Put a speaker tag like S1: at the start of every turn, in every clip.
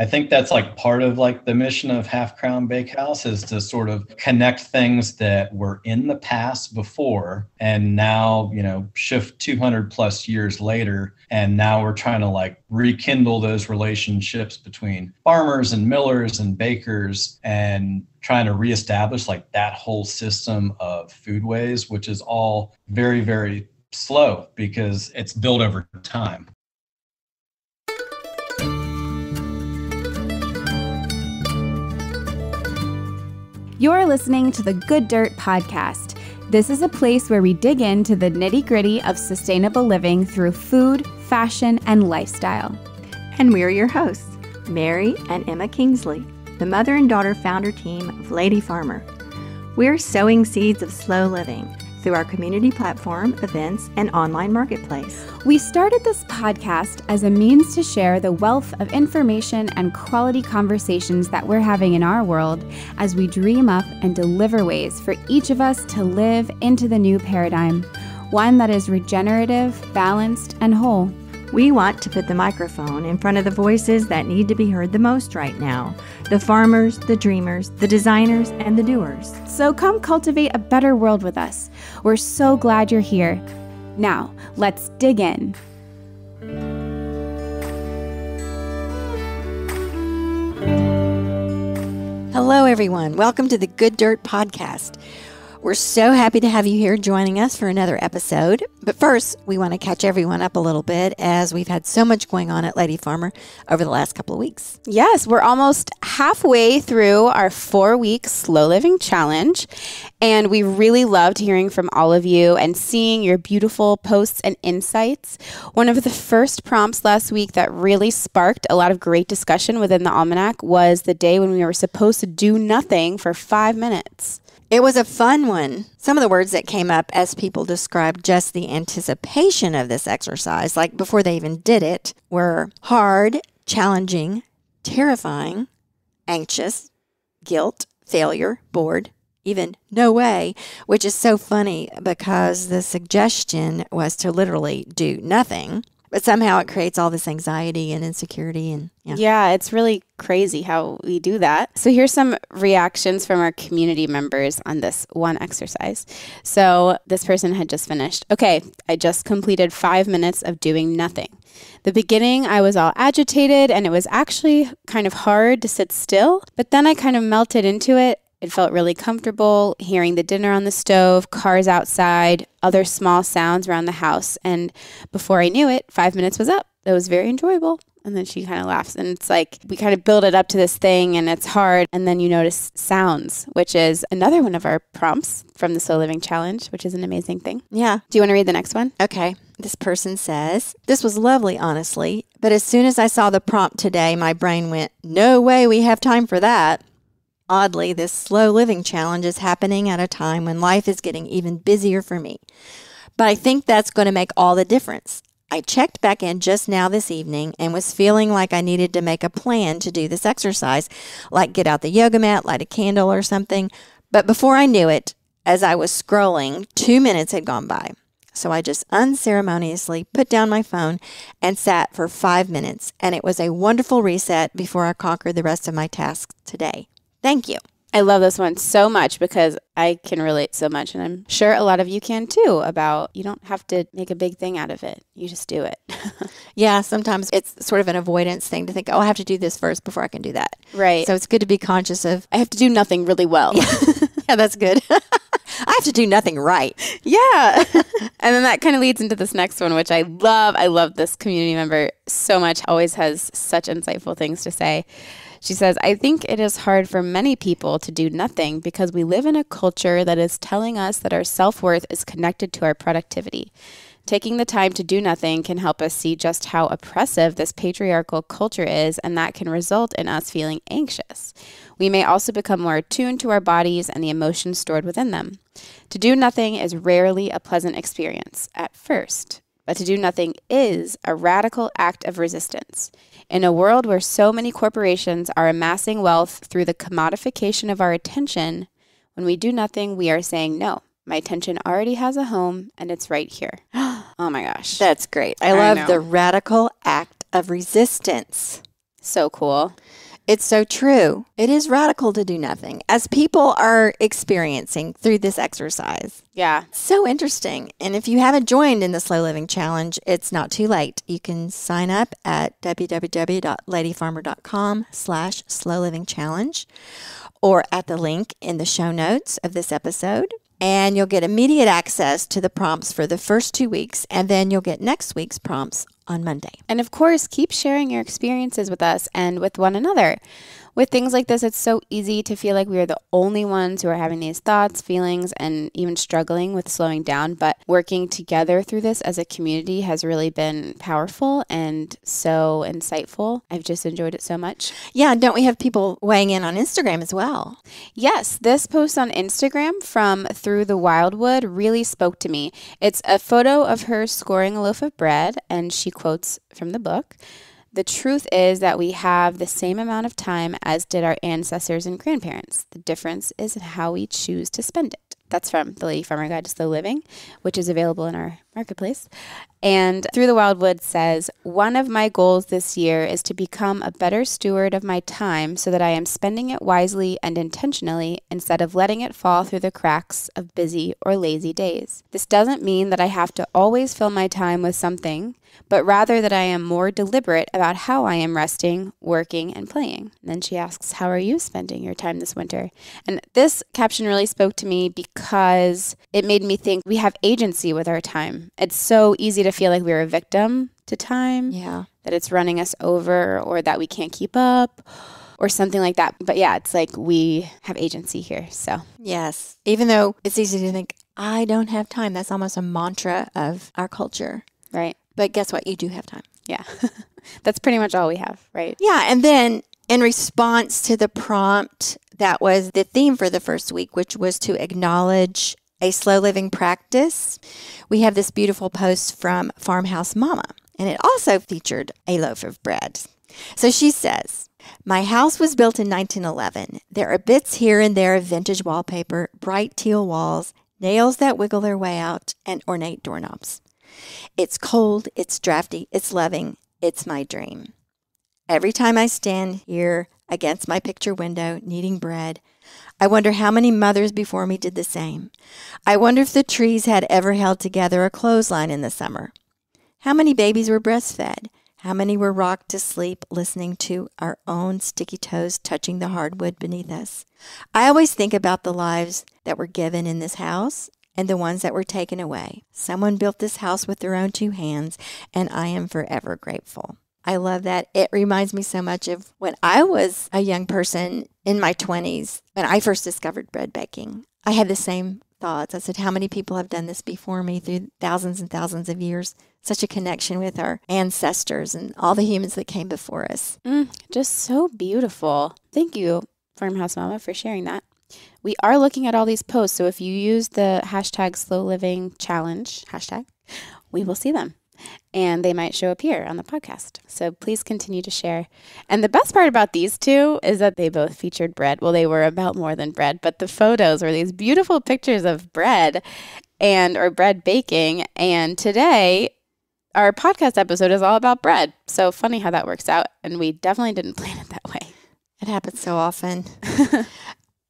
S1: I think that's like part of like the mission of Half Crown Bakehouse is to sort of connect things that were in the past before and now, you know, shift 200 plus years later. And now we're trying to like rekindle those relationships between farmers and millers and bakers and trying to reestablish like that whole system of foodways, which is all very, very slow because it's built over time.
S2: You're listening to the Good Dirt Podcast. This is a place where we dig into the nitty gritty of sustainable living through food, fashion, and lifestyle.
S3: And we're your hosts, Mary and Emma Kingsley, the mother and daughter founder team of Lady Farmer. We're sowing seeds of slow living through our community platform, events, and online marketplace.
S2: We started this podcast as a means to share the wealth of information and quality conversations that we're having in our world as we dream up and deliver ways for each of us to live into the new paradigm, one that is regenerative, balanced, and whole.
S3: We want to put the microphone in front of the voices that need to be heard the most right now the farmers, the dreamers, the designers, and the doers.
S2: So come cultivate a better world with us. We're so glad you're here. Now, let's dig in.
S3: Hello, everyone. Welcome to the Good Dirt Podcast. We're so happy to have you here joining us for another episode. But first, we want to catch everyone up a little bit as we've had so much going on at Lady Farmer over the last couple of weeks.
S2: Yes, we're almost halfway through our four week slow living challenge. And we really loved hearing from all of you and seeing your beautiful posts and insights. One of the first prompts last week that really sparked a lot of great discussion within the almanac was the day when we were supposed to do nothing for five minutes.
S3: It was a fun one. Some of the words that came up as people described just the anticipation of this exercise, like before they even did it, were hard, challenging, terrifying, anxious, guilt, failure, bored, even no way, which is so funny because the suggestion was to literally do nothing. But somehow it creates all this anxiety and insecurity and
S2: yeah. Yeah, it's really crazy how we do that. So here's some reactions from our community members on this one exercise. So this person had just finished. Okay, I just completed 5 minutes of doing nothing. The beginning I was all agitated and it was actually kind of hard to sit still, but then I kind of melted into it it felt really comfortable hearing the dinner on the stove, cars outside, other small sounds around the house. And before I knew it, five minutes was up. It was very enjoyable. And then she kind of laughs. And it's like we kind of build it up to this thing and it's hard. And then you notice sounds, which is another one of our prompts from the Slow Living Challenge, which is an amazing thing.
S3: Yeah.
S2: Do you want to read the next one?
S3: Okay. This person says, This was lovely, honestly. But as soon as I saw the prompt today, my brain went, No way we have time for that. Oddly, this slow living challenge is happening at a time when life is getting even busier for me. But I think that's going to make all the difference. I checked back in just now this evening and was feeling like I needed to make a plan to do this exercise, like get out the yoga mat, light a candle, or something. But before I knew it, as I was scrolling, two minutes had gone by. So I just unceremoniously put down my phone and sat for five minutes, and it was a wonderful reset before I conquered the rest of my tasks today. Thank you.
S2: I love this one so much because I can relate so much. And I'm sure a lot of you can too about you don't have to make a big thing out of it. You just do it.
S3: yeah, sometimes it's sort of an avoidance thing to think, oh, I have to do this first before I can do that.
S2: Right.
S3: So it's good to be conscious of,
S2: I have to do nothing really well.
S3: Yeah, yeah that's good. I have to do nothing right.
S2: Yeah. and then that kind of leads into this next one, which I love. I love this community member so much, always has such insightful things to say. She says, I think it is hard for many people to do nothing because we live in a culture that is telling us that our self worth is connected to our productivity. Taking the time to do nothing can help us see just how oppressive this patriarchal culture is, and that can result in us feeling anxious. We may also become more attuned to our bodies and the emotions stored within them. To do nothing is rarely a pleasant experience at first, but to do nothing is a radical act of resistance. In a world where so many corporations are amassing wealth through the commodification of our attention, when we do nothing, we are saying, no, my attention already has a home and it's right here. oh my gosh.
S3: That's great. I, I love know. the radical act of resistance.
S2: So cool.
S3: It's so true. It is radical to do nothing, as people are experiencing through this exercise.
S2: Yeah.
S3: So interesting. And if you haven't joined in the Slow Living Challenge, it's not too late. You can sign up at www.ladyfarmer.com slash slow living challenge or at the link in the show notes of this episode. And you'll get immediate access to the prompts for the first two weeks, and then you'll get next week's prompts on Monday.
S2: And of course, keep sharing your experiences with us and with one another. With things like this, it's so easy to feel like we are the only ones who are having these thoughts, feelings, and even struggling with slowing down. But working together through this as a community has really been powerful and so insightful. I've just enjoyed it so much.
S3: Yeah, don't we have people weighing in on Instagram as well?
S2: Yes, this post on Instagram from Through the Wildwood really spoke to me. It's a photo of her scoring a loaf of bread, and she quotes from the book. The truth is that we have the same amount of time as did our ancestors and grandparents. The difference is in how we choose to spend it. That's from the Lady Farmer Guide to Slow Living, which is available in our marketplace. And Through the Wildwood says, One of my goals this year is to become a better steward of my time so that I am spending it wisely and intentionally instead of letting it fall through the cracks of busy or lazy days. This doesn't mean that I have to always fill my time with something, but rather that I am more deliberate about how I am resting, working, and playing. And then she asks, How are you spending your time this winter? And this caption really spoke to me because it made me think we have agency with our time. It's so easy to feel like we're a victim to time,
S3: Yeah.
S2: that it's running us over, or that we can't keep up. Or something like that. But yeah, it's like we have agency here. So,
S3: Yes. Even though it's easy to think, I don't have time. That's almost a mantra of our culture.
S2: right.
S3: But guess what? You do have time.
S2: Yeah. That's pretty much all we have, right?
S3: Yeah. And then in response to the prompt, that was the theme for the first week, which was to acknowledge a slow living practice. We have this beautiful post from Farmhouse Mama, and it also featured a loaf of bread. So she says, my house was built in 1911. There are bits here and there of vintage wallpaper, bright teal walls, nails that wiggle their way out, and ornate doorknobs. It's cold, it's drafty, it's loving, it's my dream. Every time I stand here against my picture window kneading bread, I wonder how many mothers before me did the same. I wonder if the trees had ever held together a clothesline in the summer. How many babies were breastfed? How many were rocked to sleep listening to our own sticky toes touching the hardwood beneath us? I always think about the lives that were given in this house and the ones that were taken away. Someone built this house with their own two hands, and I am forever grateful. I love that. It reminds me so much of when I was a young person in my 20s, when I first discovered bread baking. I had the same thoughts. I said, How many people have done this before me through thousands and thousands of years? Such a connection with our ancestors and all the humans that came before us.
S2: Mm, just so beautiful. Thank you, Farmhouse Mama, for sharing that. We are looking at all these posts, so if you use the hashtag slow living challenge hashtag, we will see them and they might show up here on the podcast. So please continue to share. And the best part about these two is that they both featured bread. Well, they were about more than bread, but the photos were these beautiful pictures of bread and or bread baking. And today our podcast episode is all about bread. So funny how that works out. And we definitely didn't plan it that way.
S3: It happens so often.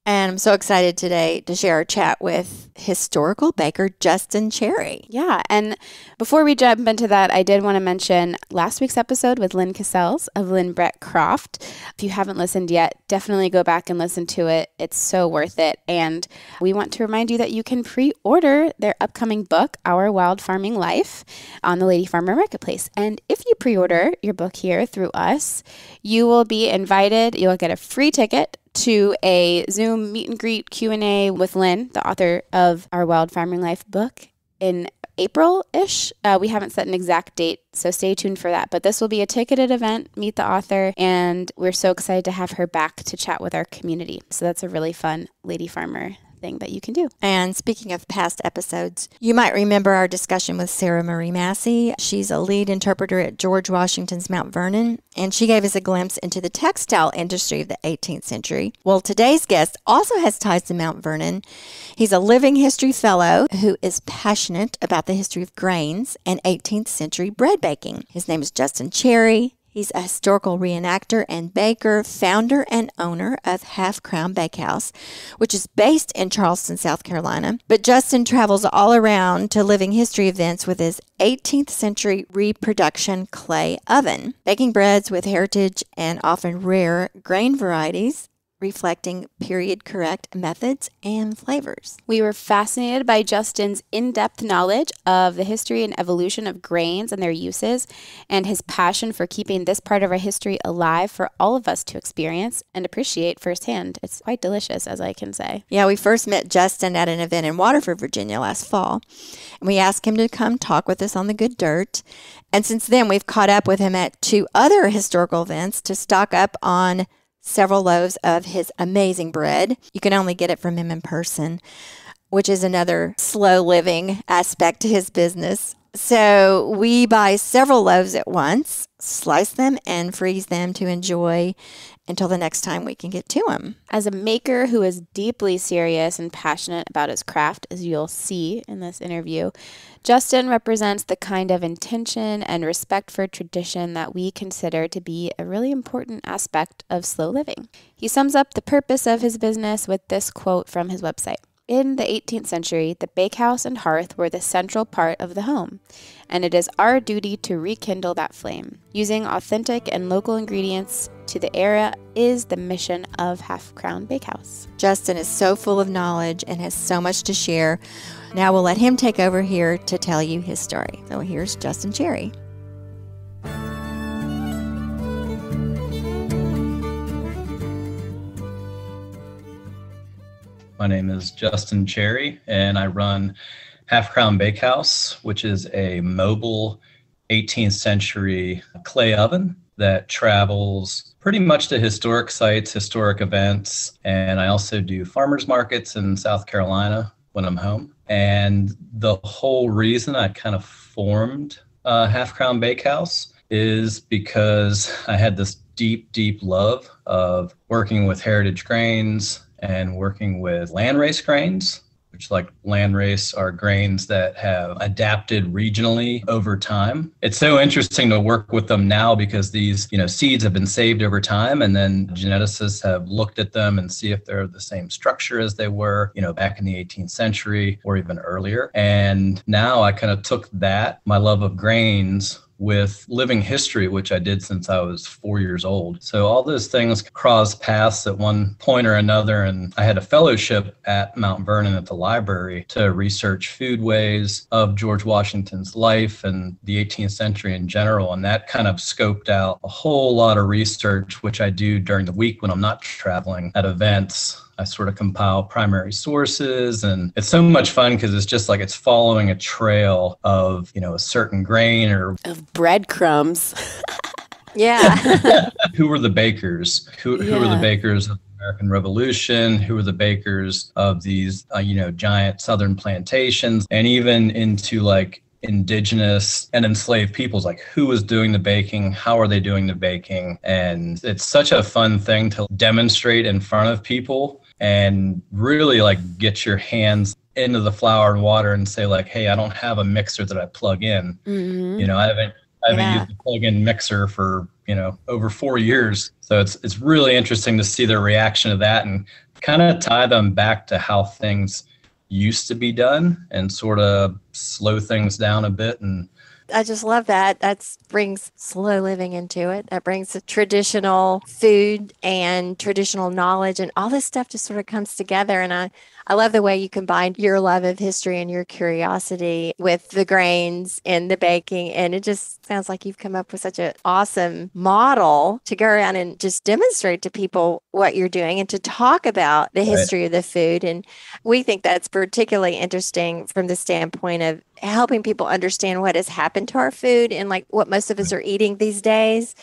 S3: and I'm so excited today to share our chat with historical baker Justin Cherry.
S2: Yeah. And before we jump into that, I did want to mention last week's episode with Lynn Cassels of Lynn Brett Croft. If you haven't listened yet, definitely go back and listen to it. It's so worth it. And we want to remind you that you can pre order their upcoming book, Our Wild Farming Life, on the Lady Farmer Marketplace. And if you pre order your book here through us, you will be invited, you'll get a free ticket to a Zoom meet and greet Q&A with Lynn, the author of our Wild Farming Life book in April-ish. Uh, we haven't set an exact date, so stay tuned for that. But this will be a ticketed event, meet the author, and we're so excited to have her back to chat with our community. So that's a really fun Lady Farmer thing that you can do.
S3: And speaking of past episodes, you might remember our discussion with Sarah Marie Massey. She's a lead interpreter at George Washington's Mount Vernon, and she gave us a glimpse into the textile industry of the 18th century. Well, today's guest also has ties to Mount Vernon. He's a living history fellow who is passionate about the history of grains and 18th century bread baking. His name is Justin Cherry.
S4: He's a historical reenactor and baker, founder and owner of Half Crown Bakehouse, which is based in Charleston, South Carolina. But Justin travels all around to living history events with his 18th century reproduction clay oven, baking breads with heritage and often rare grain varieties reflecting period correct methods and flavors.
S2: We were fascinated by Justin's in depth knowledge of the history and evolution of grains and their uses, and his passion for keeping this part of our history alive for all of us to experience and appreciate firsthand. It's quite delicious, as I can say.
S4: Yeah, we first met Justin at an event in Waterford, Virginia last fall, and we asked him to come talk with us on the good dirt. And since then, we've caught up with him at two other historical events to stock up on several loaves of his amazing bread. You can only get it from him in person, which is another slow living aspect to his business. So we buy several loaves at once, slice them, and freeze them to enjoy until the next time we can get to him.
S2: As a maker who is deeply serious and passionate about his craft, as you'll see in this interview, Justin represents the kind of intention and respect for tradition that we consider to be a really important aspect of slow living. He sums up the purpose of his business with this quote from his website. In the 18th century, the bakehouse and hearth were the central part of the home, and it is our duty to rekindle that flame. Using authentic and local ingredients to the era is the mission of Half Crown Bakehouse.
S4: Justin is so full of knowledge and has so much to share. Now we'll let him take over here to tell you his story. So here's Justin Cherry.
S1: My name is Justin Cherry, and I run Half Crown Bakehouse, which is a mobile 18th century clay oven that travels pretty much to historic sites, historic events, and I also do farmers markets in South Carolina when I'm home. And the whole reason I kind of formed uh, Half Crown Bakehouse is because I had this deep, deep love of working with heritage grains and working with landrace grains, which like landrace are grains that have adapted regionally over time. It's so interesting to work with them now because these, you know, seeds have been saved over time and then geneticists have looked at them and see if they're the same structure as they were, you know, back in the 18th century or even earlier. And now I kind of took that, my love of grains with living history, which I did since I was four years old. So all those things crossed paths at one point or another. And I had a fellowship at Mount Vernon at the library to research foodways of George Washington's life and the 18th century in general. And that kind of scoped out a whole lot of research, which I do during the week when I'm not traveling at events I sort of compile primary sources and it's so much fun because it's just like it's following a trail of, you know, a certain grain or
S2: of breadcrumbs.
S4: yeah.
S1: who were the bakers? Who, who were the bakers of the American Revolution? Who were the bakers of these, uh, you know, giant southern plantations? And even into like indigenous and enslaved peoples like who was doing the baking how are they doing the baking and it's such a fun thing to demonstrate in front of people and really like get your hands into the flour and water and say like hey i don't have a mixer that i plug in mm-hmm. you know i haven't i haven't yeah. used a plug-in mixer for you know over four years so it's it's really interesting to see their reaction to that and kind of tie them back to how things used to be done and sort of slow things down a bit and
S4: I just love that. That brings slow living into it. That brings the traditional food and traditional knowledge, and all this stuff just sort of comes together. And I, I love the way you combine your love of history and your curiosity with the grains and the baking. And it just sounds like you've come up with such an awesome model to go around and just demonstrate to people what you're doing and to talk about the history right. of the food. And we think that's particularly interesting from the standpoint of helping people understand what has happened to our food and like what most of us are eating these days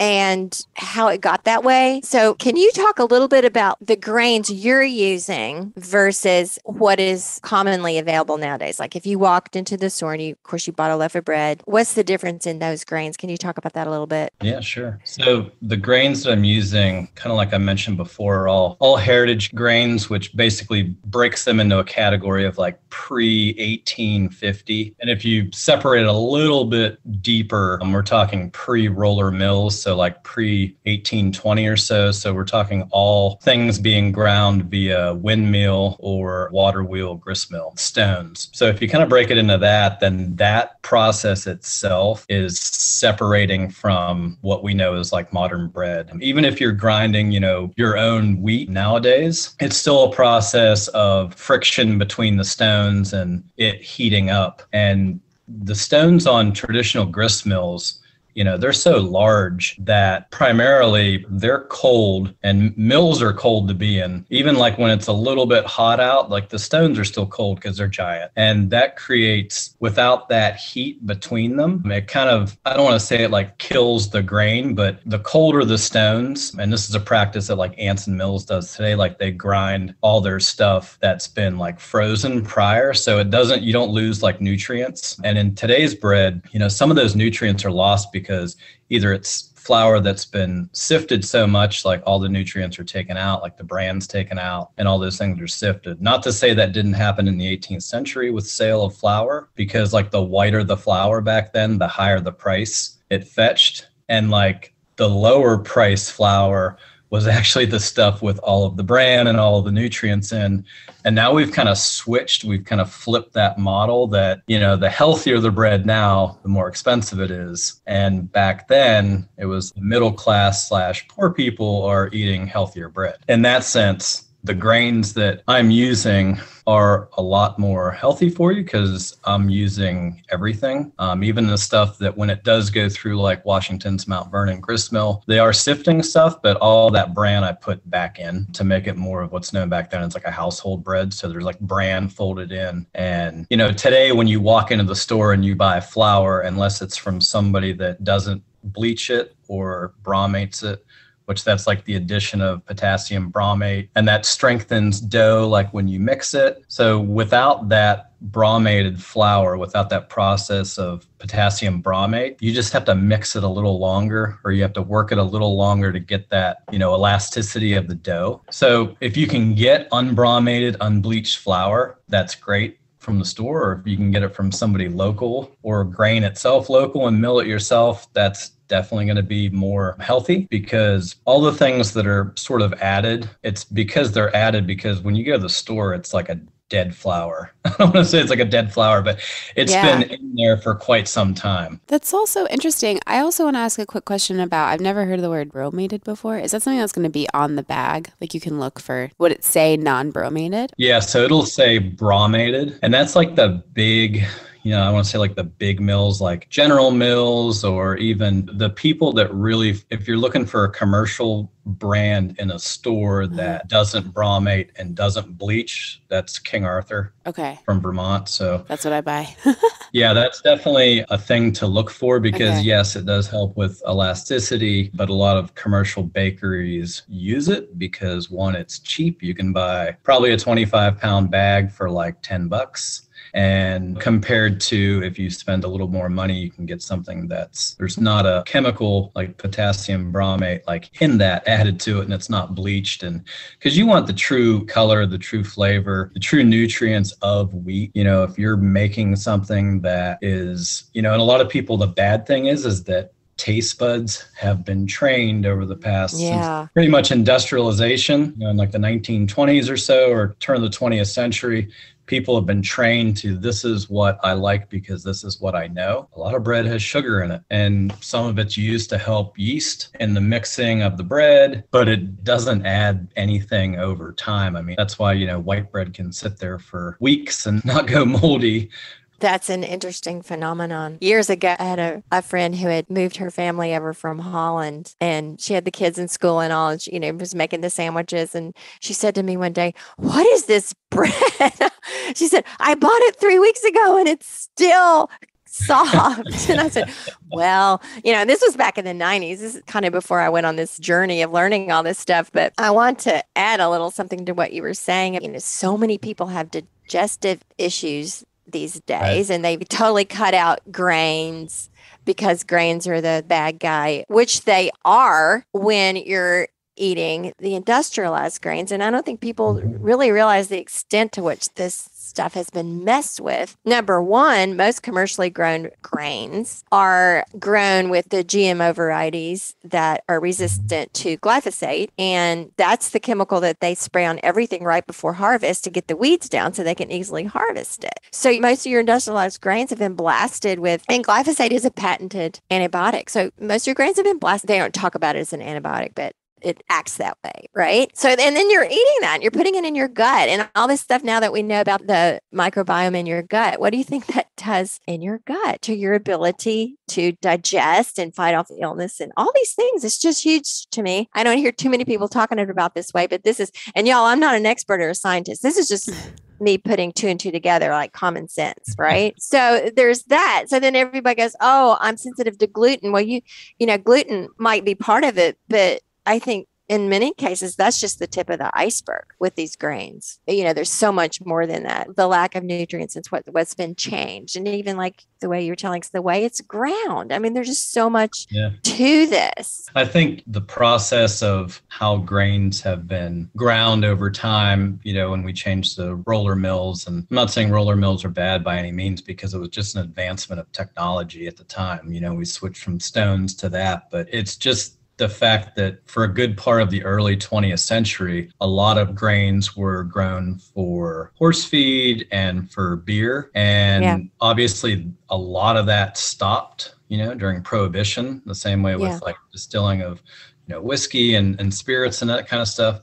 S4: and how it got that way. So, can you talk a little bit about the grains you're using versus what is commonly available nowadays? Like if you walked into the store and you, of course, you bought a loaf of bread, what's the difference in those grains? Can you talk about that a little bit?
S1: Yeah, sure. So, the grains that I'm using, kind of like I mentioned before, are all, all heritage grains, which basically breaks them into a category of like pre 1850. And if you separate it a little bit deeper, um, we're talking pre roller mills, so like pre 1820 or so. So we're talking all things being ground via windmill or water wheel gristmill stones. So if you kind of break it into that, then that process itself is separating from what we know as like modern bread. Even if you're grinding, you know, your own wheat nowadays, it's still a process of friction between the stones and it heating up. And the stones on traditional grist mills you know they're so large that primarily they're cold and mills are cold to be in. Even like when it's a little bit hot out like the stones are still cold because they're giant. And that creates without that heat between them it kind of i don't want to say it like kills the grain but the colder the stones and this is a practice that like anson mills does today like they grind all their stuff that's been like frozen prior. So it doesn't you don't lose like nutrients. And in today's bread you know some of those nutrients are lost because either it's flour that's been sifted so much, like all the nutrients are taken out, like the bran's taken out, and all those things are sifted. Not to say that didn't happen in the 18th century with sale of flour, because like the whiter the flour back then, the higher the price it fetched. And like the lower price flour was actually the stuff with all of the bran and all of the nutrients in. And now we've kind of switched, we've kind of flipped that model that, you know, the healthier the bread now, the more expensive it is. And back then it was middle class slash poor people are eating healthier bread. In that sense, the grains that I'm using are a lot more healthy for you because I'm using everything, um, even the stuff that when it does go through like Washington's Mount Vernon grist mill, they are sifting stuff, but all that bran I put back in to make it more of what's known back then. It's like a household bread. So there's like bran folded in. And, you know, today when you walk into the store and you buy flour, unless it's from somebody that doesn't bleach it or bromates it, which that's like the addition of potassium bromate and that strengthens dough like when you mix it. So without that bromated flour without that process of potassium bromate you just have to mix it a little longer or you have to work it a little longer to get that you know elasticity of the dough. So if you can get unbromated unbleached flour that's great from the store or if you can get it from somebody local or grain itself local and mill it yourself that's definitely going to be more healthy because all the things that are sort of added, it's because they're added because when you go to the store, it's like a dead flower. I don't want to say it's like a dead flower, but it's yeah. been in there for quite some time.
S2: That's also interesting. I also want to ask a quick question about I've never heard of the word bromated before. Is that something that's going to be on the bag? Like you can look for would it say non-bromated?
S1: Yeah, so it'll say bromated. And that's like the big you know, I want to say like the big mills like General Mills or even the people that really, if you're looking for a commercial brand in a store mm-hmm. that doesn't bromate and doesn't bleach, that's King Arthur.
S2: Okay.
S1: From Vermont. So
S2: that's what I buy.
S1: yeah, that's definitely a thing to look for because, okay. yes, it does help with elasticity, but a lot of commercial bakeries use it because one, it's cheap. You can buy probably a 25 pound bag for like 10 bucks and compared to if you spend a little more money, you can get something that's there's not a chemical like potassium bromate like in that added to it and it's not bleached. And because you want the true color, the true flavor, the true nutrients of wheat. You know, if you're making something that is, you know, and a lot of people, the bad thing is, is that taste buds have been trained over the past yeah. pretty much industrialization you know, in like the 1920s or so or turn of the 20th century people have been trained to this is what I like because this is what I know. A lot of bread has sugar in it, and some of it's used to help yeast in the mixing of the bread, but it doesn't add anything over time. I mean, that's why, you know, white bread can sit there for weeks and not go moldy
S4: that's an interesting phenomenon. Years ago, I had a, a friend who had moved her family over from Holland and she had the kids in school and all, and she, you know, was making the sandwiches. And she said to me one day, What is this bread? she said, I bought it three weeks ago and it's still soft. and I said, well, you know, this was back in the 90s. This is kind of before I went on this journey of learning all this stuff. But I want to add a little something to what you were saying. You know, so many people have digestive issues these days, right. and they've totally cut out grains because grains are the bad guy, which they are when you're eating the industrialized grains. And I don't think people mm-hmm. really realize the extent to which this stuff has been messed with. Number one, most commercially grown grains are grown with the GMO varieties that are resistant to glyphosate. And that's the chemical that they spray on everything right before harvest to get the weeds down so they can easily harvest it. So most of your industrialized grains have been blasted with, and glyphosate is a patented antibiotic. So most of your grains have been blasted. They don't talk about it as an antibiotic, but it acts that way, right? So and then you're eating that, and you're putting it in your gut, and all this stuff now that we know about the microbiome in your gut. What do you think that does in your gut to your ability to digest and fight off illness and all these things? It's just huge to me. I don't hear too many people talking about this way, but this is, and y'all, I'm not an expert or a scientist. This is just me putting two and two together like common sense right so there's that so then everybody goes oh i'm sensitive to gluten well you you know gluten might be part of it but I think in many cases that's just the tip of the iceberg with these grains. You know there's so much more than that. The lack of nutrients and what, what's been changed. And even like the way you're telling us the way it's ground. I mean there's just so much yeah. to this.
S1: I think the process of how grains have been ground over time you know when we changed the roller mills and i'm not saying roller mills are bad by any means because it was just an advancement of technology at the time. You know we switched from stones to that but it's just the fact that for a good part of the early 20th century, a lot of grains were grown for horse feed and for beer. And yeah. obviously, a lot of that stopped, you know, during Prohibition, the same way with yeah. like distilling of, you know, whiskey and, and spirits and that kind of stuff.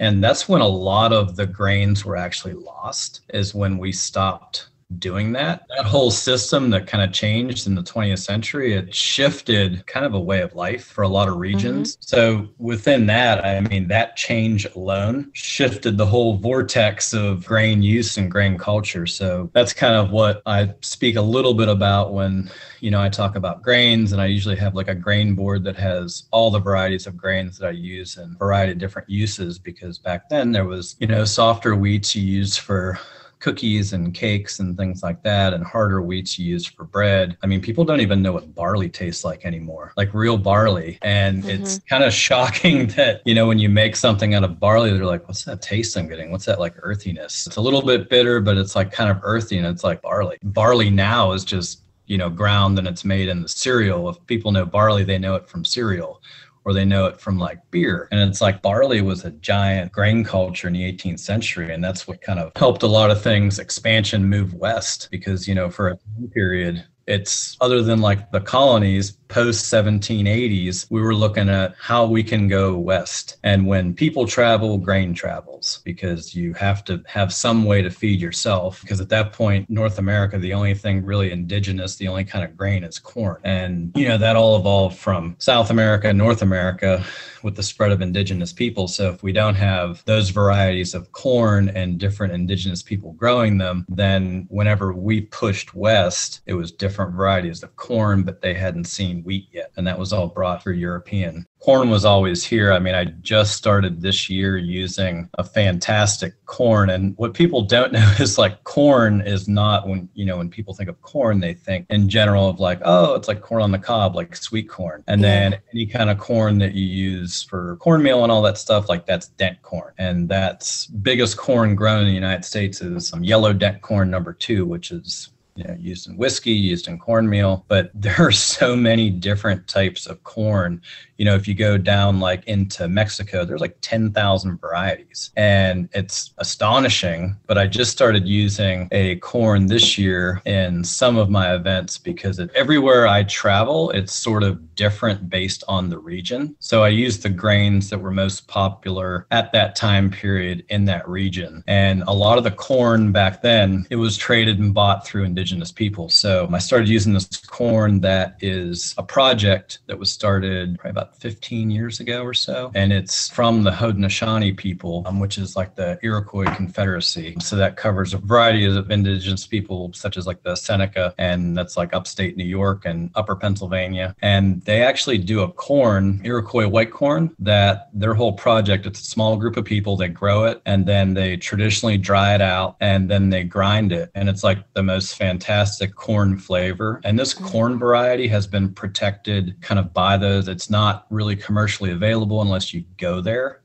S1: And that's when a lot of the grains were actually lost, is when we stopped doing that. That whole system that kind of changed in the 20th century, it shifted kind of a way of life for a lot of regions. Mm-hmm. So within that, I mean, that change alone shifted the whole vortex of grain use and grain culture. So that's kind of what I speak a little bit about when, you know, I talk about grains and I usually have like a grain board that has all the varieties of grains that I use and a variety of different uses because back then there was, you know, softer wheats you use for cookies and cakes and things like that, and harder wheats used for bread. I mean, people don't even know what barley tastes like anymore, like real barley. And mm-hmm. it's kind of shocking that, you know, when you make something out of barley, they're like, what's that taste I'm getting? What's that like earthiness? It's a little bit bitter, but it's like kind of earthy and it's like barley. Barley now is just you know ground and it's made in the cereal if people know barley they know it from cereal or they know it from like beer. And it's like barley was a giant grain culture in the 18th century. And that's what kind of helped a lot of things expansion move west because, you know, for a period, it's other than like the colonies post 1780s we were looking at how we can go west. And when people travel grain travels because you have to have some way to feed yourself. Because at that point north america the only thing really indigenous the only kind of grain is corn. And you know that all evolved from south america north america with the spread of indigenous people. So if we don't have those varieties of corn and different indigenous people growing them then whenever we pushed west it was different varieties of corn, but they hadn't seen wheat yet. And that was all brought for European corn was always here. I mean, I just started this year using a fantastic corn. And what people don't know is like corn is not when, you know, when people think of corn, they think in general of like, oh, it's like corn on the cob, like sweet corn. And then any kind of corn that you use for cornmeal and all that stuff, like that's dent corn. And that's biggest corn grown in the United States is some yellow dent corn number two, which is you know, used in whiskey, used in cornmeal, but there are so many different types of corn you know, if you go down like into Mexico, there's like 10,000 varieties. And it's astonishing. But I just started using a corn this year in some of my events because it, everywhere I travel, it's sort of different based on the region. So I use the grains that were most popular at that time period in that region. And a lot of the corn back then, it was traded and bought through indigenous people. So I started using this corn that is a project that was started probably about about 15 years ago or so. And it's from the Haudenosaunee people, um, which is like the Iroquois Confederacy. So that covers a variety of indigenous people, such as like the Seneca, and that's like upstate New York and upper Pennsylvania. And they actually do a corn, Iroquois white corn, that their whole project, it's a small group of people that grow it and then they traditionally dry it out and then they grind it. And it's like the most fantastic corn flavor. And this corn variety has been protected kind of by those. It's not really commercially available unless you go there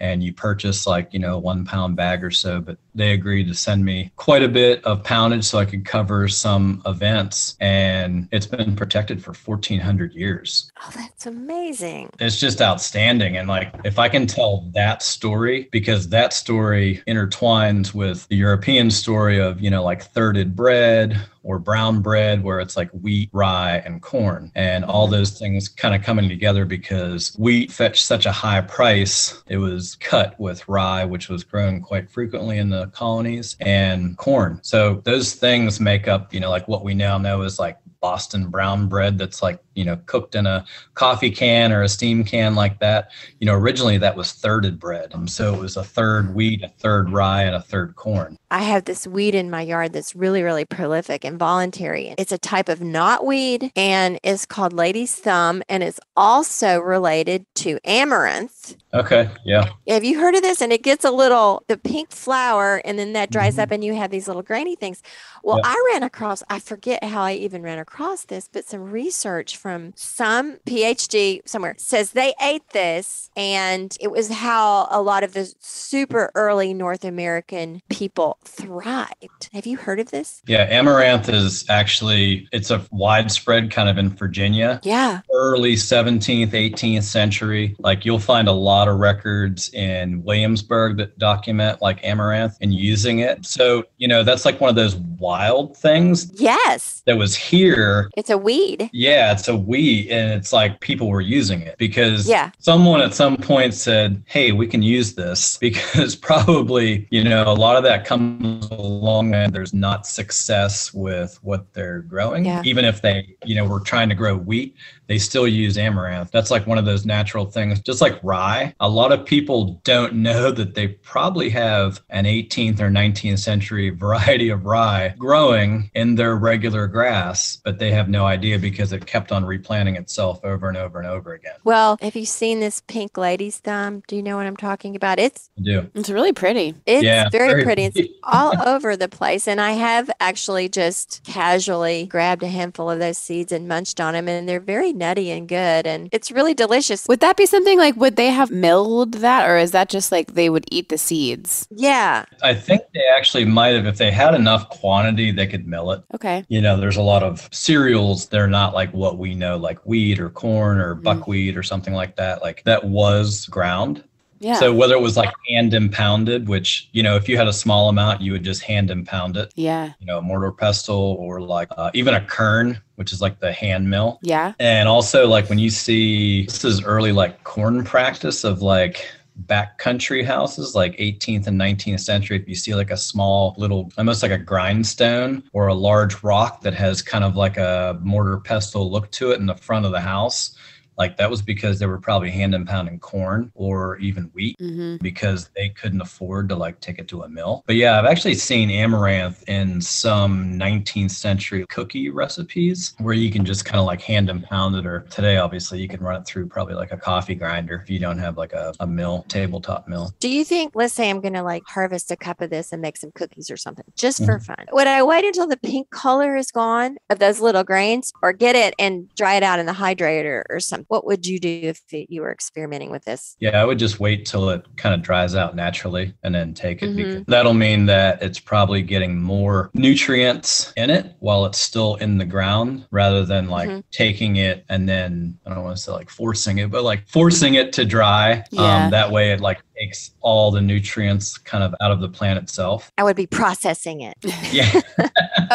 S1: and you purchase like you know one pound bag or so but they agreed to send me quite a bit of poundage so i could cover some events and it's been protected for 1400 years
S4: oh that's amazing
S1: it's just outstanding and like if i can tell that story because that story intertwines with the european story of you know like thirded bread or brown bread where it's like wheat, rye, and corn. And all mm-hmm. those things kind of coming together because wheat fetched such a high price. It was cut with rye, which was grown quite frequently in the colonies, and corn. So those things make up, you know, like what we now know is like Boston brown bread that's like, you know, cooked in a coffee can or a steam can like that. You know, originally that was thirded bread. And so it was a third wheat, a third rye, and a third corn.
S4: I have this weed in my yard that's really, really prolific and voluntary. It's a type of knotweed and it's called lady's thumb and it's also related to amaranth.
S1: Okay. Yeah.
S4: Have you heard of this? And it gets a little, the pink flower and then that dries mm-hmm. up and you have these little grainy things. Well, yeah. I ran across, I forget how I even ran across this, but some research from some PhD somewhere says they ate this and it was how a lot of the super early North American people thrived. Have you heard of this?
S1: Yeah, amaranth is actually it's a widespread kind of in Virginia.
S4: Yeah.
S1: Early 17th, 18th century. Like you'll find a lot of records in Williamsburg that document like amaranth and using it. So, you know, that's like one of those wild things.
S4: Yes.
S1: That was here.
S4: It's a weed.
S1: Yeah, it's a weed and it's like people were using it because yeah. someone at some point said, "Hey, we can use this" because probably, you know, a lot of that comes along and there's not success with what they're growing. Yeah. Even if they, you know, were trying to grow wheat, they still use amaranth. That's like one of those natural things, just like rye. A lot of people don't know that they probably have an 18th or 19th century variety of rye growing in their regular grass, but they have no idea because it kept on replanting itself over and over and over again.
S4: Well, have you seen this pink lady's thumb? Do you know what I'm talking about? It's
S1: I do.
S2: It's really pretty.
S4: It's yeah, very, very pretty. It's all over the place. And I have actually just casually grabbed a handful of those seeds and munched on them, and they're very nutty and good. And it's really delicious.
S2: Would that be something like, would they have milled that, or is that just like they would eat the seeds?
S4: Yeah.
S1: I think they actually might have, if they had enough quantity, they could mill it.
S2: Okay.
S1: You know, there's a lot of cereals, they're not like what we know, like wheat or corn or mm. buckwheat or something like that. Like that was ground
S2: yeah.
S1: So whether it was like hand impounded, which you know, if you had a small amount, you would just hand impound it.
S2: Yeah.
S1: You know, a mortar pestle or like uh, even a quern, which is like the hand mill.
S2: Yeah.
S1: And also like when you see this is early like corn practice of like backcountry houses like 18th and 19th century if you see like a small little almost like a grindstone or a large rock that has kind of like a mortar pestle look to it in the front of the house like that was because they were probably hand impounding corn or even wheat mm-hmm. because they couldn't afford to like take it to a mill. But yeah, I've actually seen amaranth in some 19th century cookie recipes where you can just kind of like hand impound it. Or today, obviously, you can run it through probably like a coffee grinder if you don't have like a, a mill, tabletop mill.
S4: Do you think, let's say I'm going to like harvest a cup of this and make some cookies or something just mm-hmm. for fun? Would I wait until the pink color is gone of those little grains or get it and dry it out in the hydrator or something? What would you do if you were experimenting with this?
S1: Yeah, I would just wait till it kind of dries out naturally and then take it mm-hmm. because that'll mean that it's probably getting more nutrients in it while it's still in the ground rather than like mm-hmm. taking it and then I don't want to say like forcing it, but like forcing it to dry. Um, yeah. Um, that way it like takes all the nutrients kind of out of the plant itself.
S4: I would be processing it.
S1: Yeah.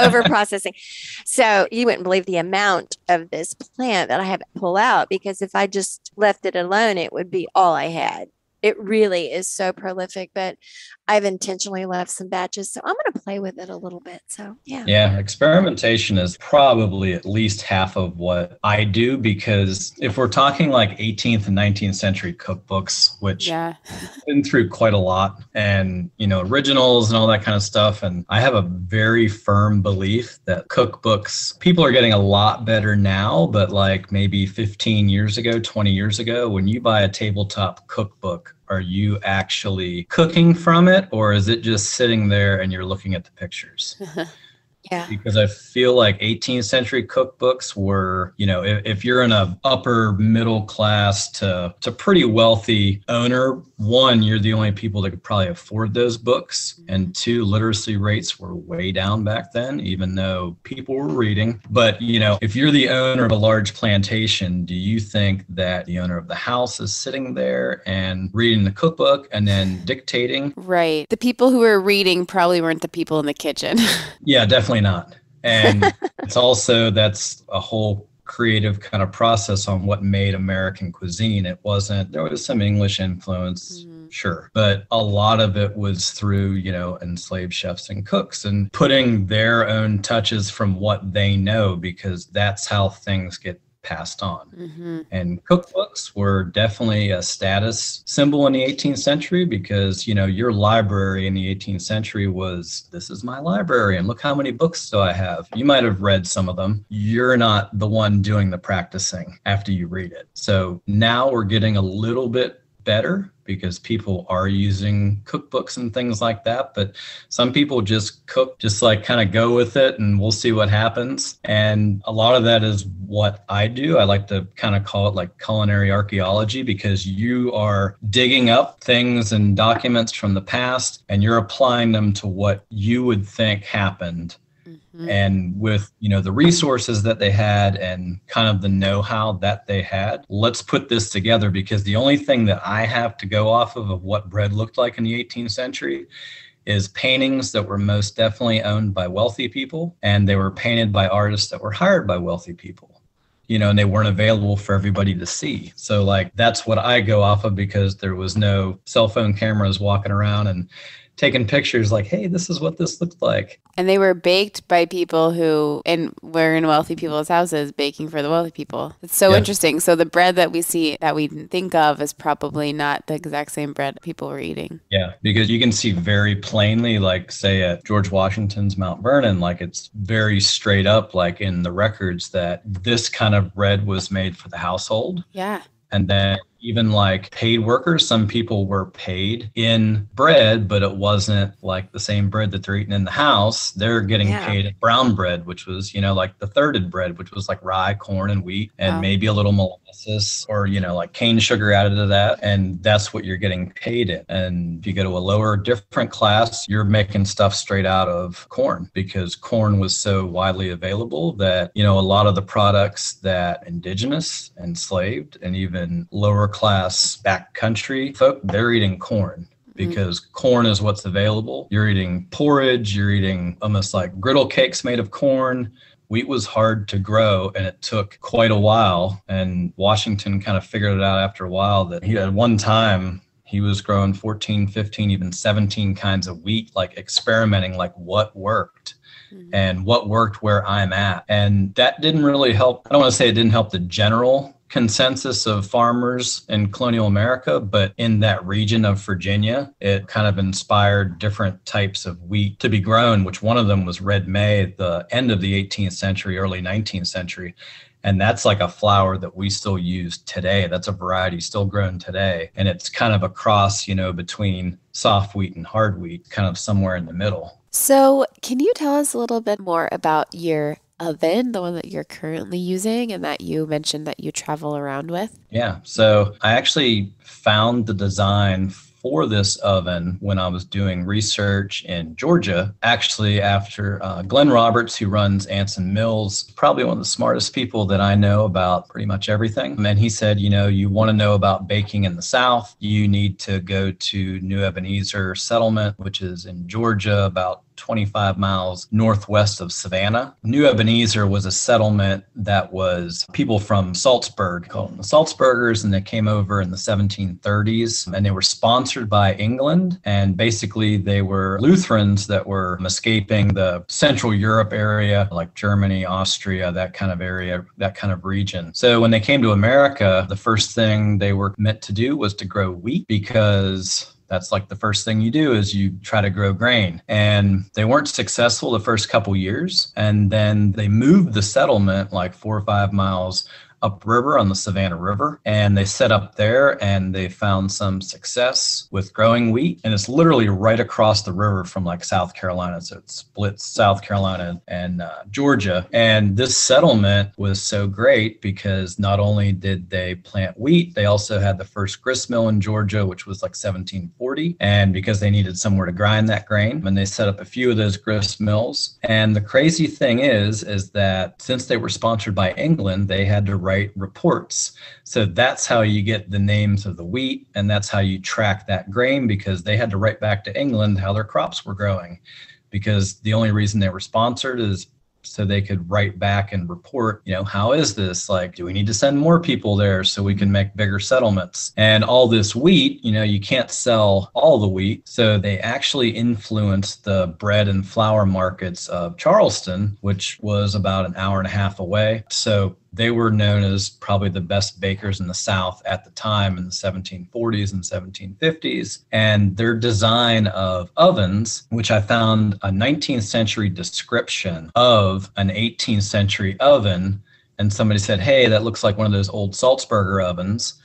S4: Over processing. So you wouldn't believe the amount of this plant that I have to pull out because if I just left it alone, it would be all I had. It really is so prolific, but I've intentionally left some batches. So I'm going to play with it a little bit. So, yeah.
S1: Yeah. Experimentation is probably at least half of what I do because if we're talking like 18th and 19th century cookbooks, which yeah. I've been through quite a lot and, you know, originals and all that kind of stuff. And I have a very firm belief that cookbooks, people are getting a lot better now, but like maybe 15 years ago, 20 years ago, when you buy a tabletop cookbook, are you actually cooking from it or is it just sitting there and you're looking at the pictures?
S4: Yeah.
S1: Because I feel like 18th century cookbooks were, you know, if, if you're in a upper middle class to to pretty wealthy owner, one, you're the only people that could probably afford those books, and two, literacy rates were way down back then, even though people were reading. But you know, if you're the owner of a large plantation, do you think that the owner of the house is sitting there and reading the cookbook and then dictating?
S2: Right. The people who were reading probably weren't the people in the kitchen.
S1: yeah, definitely definitely not. And it's also that's a whole creative kind of process on what made American cuisine. It wasn't there was some English influence, mm-hmm. sure, but a lot of it was through, you know, enslaved chefs and cooks and putting their own touches from what they know because that's how things get passed on. Mm-hmm. And cookbooks were definitely a status symbol in the 18th century because, you know, your library in the 18th century was this is my library and look how many books do I have. You might have read some of them. You're not the one doing the practicing after you read it. So now we're getting a little bit better because people are using cookbooks and things like that. But some people just cook, just like kind of go with it and we'll see what happens. And a lot of that is what I do. I like to kind of call it like culinary archaeology because you are digging up things and documents from the past and you're applying them to what you would think happened Mm-hmm. And with, you know, the resources that they had and kind of the know-how that they had, let's put this together because the only thing that I have to go off of of what bread looked like in the 18th century is paintings that were most definitely owned by wealthy people and they were painted by artists that were hired by wealthy people you know, and they weren't available for everybody to see. So, like, that's what I go off of because there was no cell phone cameras walking around and taking pictures like, hey, this is what this looked like.
S2: And they were baked by people who and were in wealthy people's houses baking for the wealthy people. It's so yeah. interesting. So the bread that we see that we think of is probably not the exact same bread people were eating.
S1: Yeah, because you can see very plainly, like say at George Washington's Mount Vernon, like it's very straight up, like in the records that this kind of bread was made for the household.
S2: Yeah.
S1: And then even like paid workers, some people were paid in bread, but it wasn't like the same bread that they're eating in the house. They're getting yeah. paid brown bread, which was, you know, like the thirded bread, which was like rye, corn, and wheat, and wow. maybe a little molasses or, you know, like cane sugar added to that. And that's what you're getting paid in. And if you go to a lower, different class, you're making stuff straight out of corn because corn was so widely available that, you know, a lot of the products that indigenous, enslaved, and even lower class backcountry folk, they're eating corn mm-hmm. because mm-hmm. corn is what's available. You're eating porridge, you're eating almost like griddle cakes made of corn. Wheat was hard to grow and it took quite a while. And Washington kind of figured it out after a while that he had one time he was growing 14, 15, even 17 kinds of wheat, like experimenting, like what worked. Mm-hmm. and what worked where I'm at. And that didn't really help. I don't want to say it didn't help the general consensus of farmers in colonial America, but in that region of Virginia, it kind of inspired different types of wheat to be grown, which one of them was red May, the end of the 18th century, early 19th century. And that's like a flour that we still use today. That's a variety still grown today. And it's kind of a cross, you know, between soft wheat and hard wheat, kind of somewhere in the middle.
S2: So, can you tell us a little bit more about your oven, the one that you're currently using and that you mentioned that you travel around with?
S1: Yeah. So I actually found the design for this oven when I was doing research in Georgia. Actually, after uh, Glenn Roberts, who runs Anson Mills, probably one of the smartest people that I know about pretty much everything. And he said, you know, you want to know about baking in the South, you need to go to New Ebenezer Settlement, which is in Georgia, about 25 miles northwest of Savannah. New Ebenezer was a settlement that was people from Salzburg called them the Salzburgers, and they came over in the 1730s, and they were sponsored by England. And basically, they were Lutherans that were escaping the Central Europe area, like Germany, Austria, that kind of area, that kind of region. So when they came to America, the first thing they were meant to do was to grow wheat because that's like the first thing you do is you try to grow grain. And they weren't successful the first couple years. And then they moved the settlement like four or five miles upriver on the Savannah River. And they set up there and they found some success with growing wheat. And it's literally right across the river from like South Carolina. So it splits South Carolina and uh, Georgia. And this settlement was so great because not only did they plant wheat, they also had the first grist mill in Georgia, which was like 1740. And because they needed somewhere to grind that grain, and they set up a few of those grist mills. And the crazy thing is, is that since they were sponsored by England, they had to write reports. So that's how you get the names of the wheat, and that's how you track that grain because they had to write back to England how their crops were growing. Because the only reason they were sponsored is so they could write back and report, you know, how is this? Like, do we need to send more people there so we can make bigger settlements? And all this wheat, you know, you can't sell all the wheat. So they actually influenced the bread and flour markets of Charleston, which was about an hour and a half away. So they were known as probably the best bakers in the South at the time in the 1740s and 1750s. And their design of ovens, which I found a 19th century description of an 18th century oven. And somebody said, Hey, that looks like one of those old Salzburger ovens.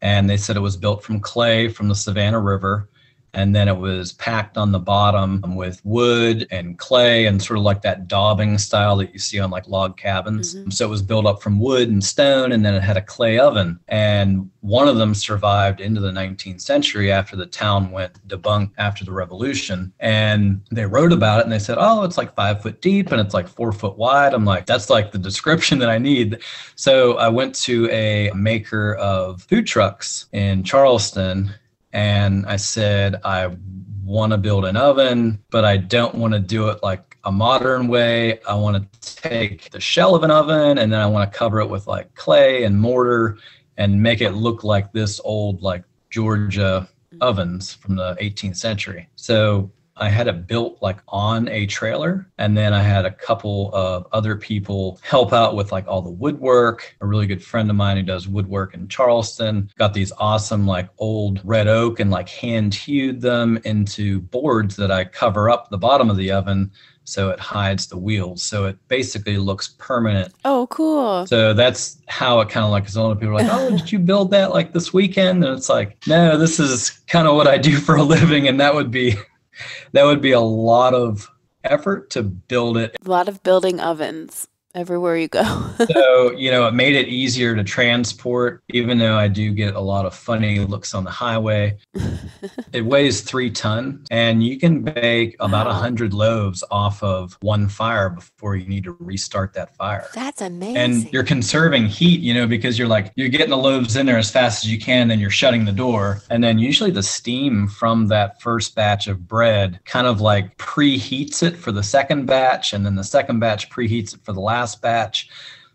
S1: And they said it was built from clay from the Savannah River and then it was packed on the bottom with wood and clay and sort of like that daubing style that you see on like log cabins. Mm-hmm. So it was built up from wood and stone, and then it had a clay oven. And one of them survived into the 19th century after the town went debunked after the revolution. And they wrote about it and they said, oh, it's like five foot deep and it's like four foot wide. I'm like, that's like the description that I need. So I went to a maker of food trucks in Charleston and I said, I want to build an oven, but I don't want to do it like a modern way. I want to take the shell of an oven and then I want to cover it with like clay and mortar and make it look like this old, like Georgia mm-hmm. ovens from the 18th century. So I had it built like on a trailer. And then I had a couple of other people help out with like all the woodwork. A really good friend of mine who does woodwork in Charleston got these awesome like old red oak and like hand hewed them into boards that I cover up the bottom of the oven so it hides the wheels. So it basically looks permanent.
S2: Oh, cool.
S1: So that's how it kind of like, because a lot of people are like, oh, did you build that like this weekend? And it's like, no, this is kind of what I do for a living. And that would be that would be a lot of effort to build it.
S2: A lot of building ovens everywhere you go.
S1: so, you know, it made it easier to transport, even though I do get a lot of funny looks on the highway. it weighs three ton and you can bake about a hundred loaves off of one fire before you need to restart that fire.
S4: That's amazing.
S1: And you're conserving heat, you know, because you're like, you're getting the loaves in there as fast as you can, then you're shutting the door. And then usually the steam from that first batch of bread kind of like preheats it for the second batch. And then the second batch preheats it for the last last batch.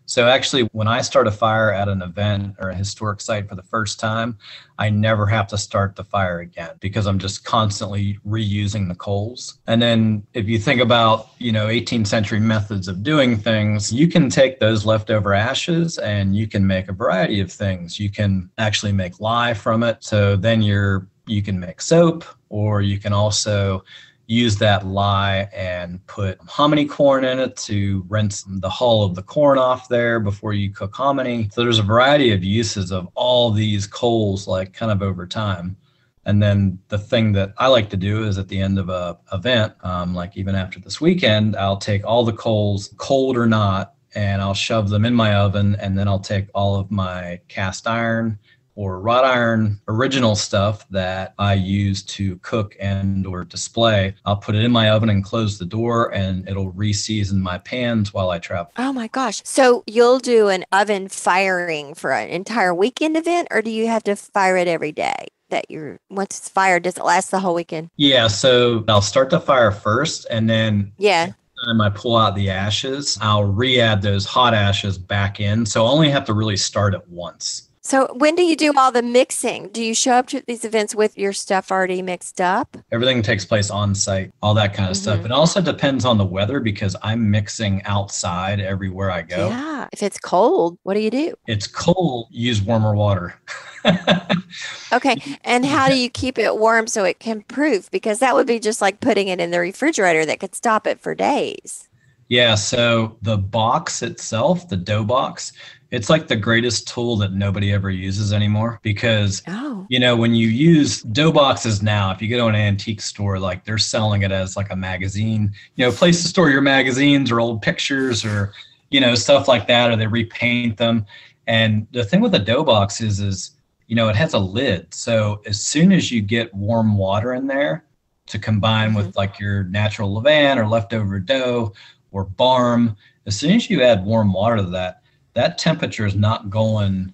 S1: So actually, when I start a fire at an event or a historic site for the first time, I never have to start the fire again because I'm just constantly reusing the coals. And then if you think about, you know, 18th century methods of doing things, you can take those leftover ashes and you can make a variety of things. You can actually make lye from it. So then you're you can make soap or you can also use that lye and put hominy corn in it to rinse the hull of the corn off there before you cook hominy. So there's a variety of uses of all these coals, like kind of over time. And then the thing that I like to do is at the end of a event, um, like even after this weekend, I'll take all the coals, cold or not, and I'll shove them in my oven, and then I'll take all of my cast iron or wrought iron original stuff that I use to cook and or display. I'll put it in my oven and close the door and it'll reseason my pans while I travel.
S4: Oh my gosh. So you'll do an oven firing for an entire weekend event or do you have to fire it every day? That you're once it's fired, does it last the whole weekend?
S1: Yeah, so I'll start the fire first and then
S4: yeah
S1: time I pull out the ashes, I'll re-add those hot ashes back in. So I only have to really start it once.
S4: So when do you do all the mixing? Do you show up to these events with your stuff already mixed up?
S1: Everything takes place on site, all that kind of mm-hmm. stuff. It also depends on the weather because I'm mixing outside everywhere I go.
S4: Yeah. If it's cold, what do you do?
S1: It's cold, use warmer water.
S4: okay. And how do you keep it warm so it can proof? Because that would be just like putting it in the refrigerator that could stop it for days.
S1: Yeah, so the box itself, the dough box, it's like the greatest tool that nobody ever uses anymore because oh. you know when you use dough boxes now if you go to an antique store like they're selling it as like a magazine you know place to store your magazines or old pictures or you know stuff like that or they repaint them and the thing with the dough box is is you know it has a lid so as soon as you get warm water in there to combine mm-hmm. with like your natural levain or leftover dough or barm as soon as you add warm water to that that temperature is not going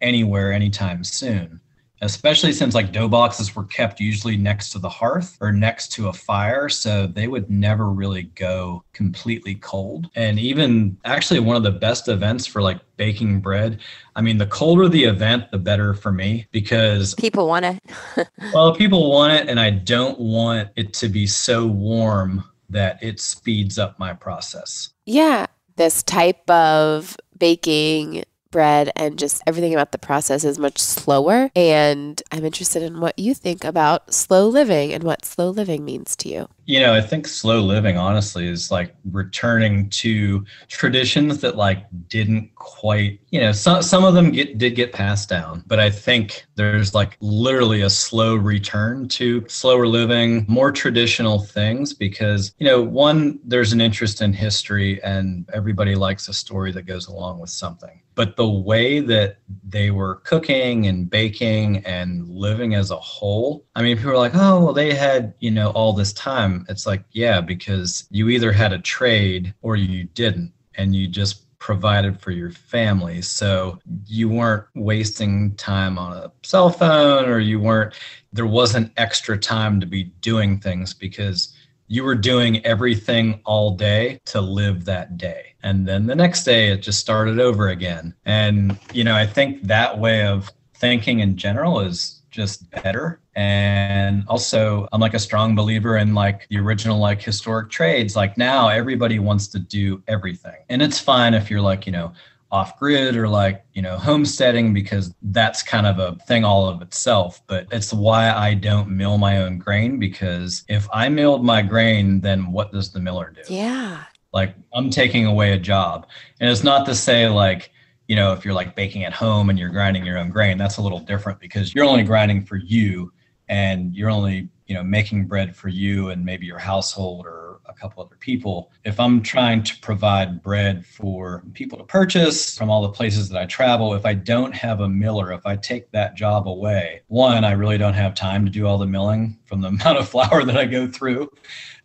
S1: anywhere anytime soon especially since like dough boxes were kept usually next to the hearth or next to a fire so they would never really go completely cold. And even actually one of the best events for like baking bread i mean the colder the event the better for me because
S4: people want it.
S1: Well people want it and i don't want it to be so warm that it speeds up my process.
S2: Yeah this type of baking bread and just everything about the process is much slower. And I'm interested in what you think about slow living and what slow living means to you.
S1: You know, I think slow living, honestly, is like returning to traditions that like didn't quite, you know, some some of them get did get passed down, but I think there's like literally a slow return to slower living, more traditional things because, you know, one, there's an interest in history and everybody likes a story that goes along with something but the way that they were cooking and baking and living as a whole i mean people are like oh well they had you know all this time it's like yeah because you either had a trade or you didn't and you just provided for your family so you weren't wasting time on a cell phone or you weren't there wasn't extra time to be doing things because you were doing everything all day to live that day. And then the next day, it just started over again. And, you know, I think that way of thinking in general is just better. And also, I'm like a strong believer in like the original, like historic trades. Like now, everybody wants to do everything. And it's fine if you're like, you know, off grid or like, you know, homesteading because that's kind of a thing all of itself. But it's why I don't mill my own grain because if I milled my grain, then what does the miller do?
S4: Yeah.
S1: Like I'm taking away a job. And it's not to say like, you know, if you're like baking at home and you're grinding your own grain, that's a little different because you're only grinding for you and you're only, you know, making bread for you and maybe your household or a couple other people. If I'm trying to provide bread for people to purchase from all the places that I travel, if I don't have a miller, if I take that job away, one, I really don't have time to do all the milling from the amount of flour that I go through.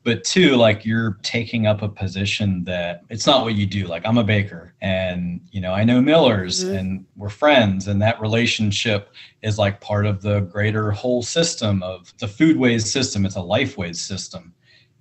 S1: But two, like you're taking up a position that it's not what you do. Like I'm a baker and, you know, I know millers mm-hmm. and we're friends. And that relationship is like part of the greater whole system of the foodways system. It's a lifeways system.